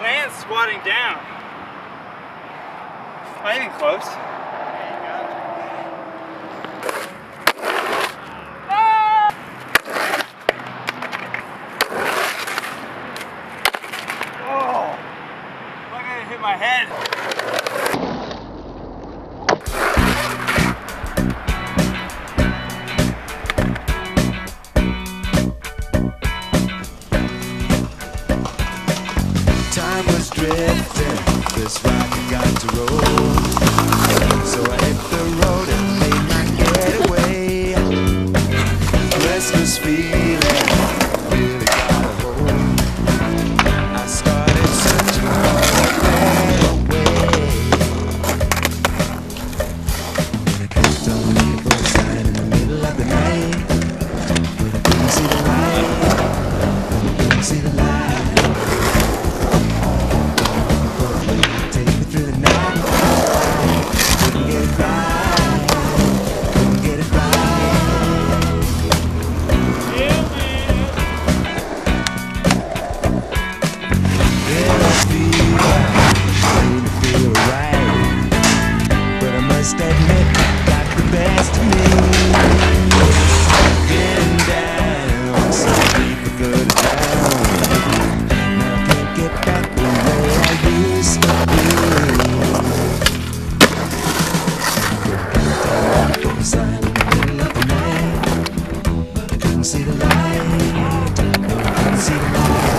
land squatting down. Not even close. Ah! Oh! Look at it hit my head. drifting. This rocket got to roll. So I hit the road and made my getaway. Christmas feet. can see the light. See the light.